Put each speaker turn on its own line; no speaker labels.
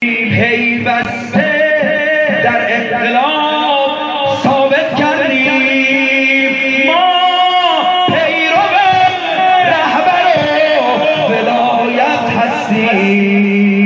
پیوسته در انقلاب ثابت کردیم. ما پیرو رهبر و ولایت هستیم.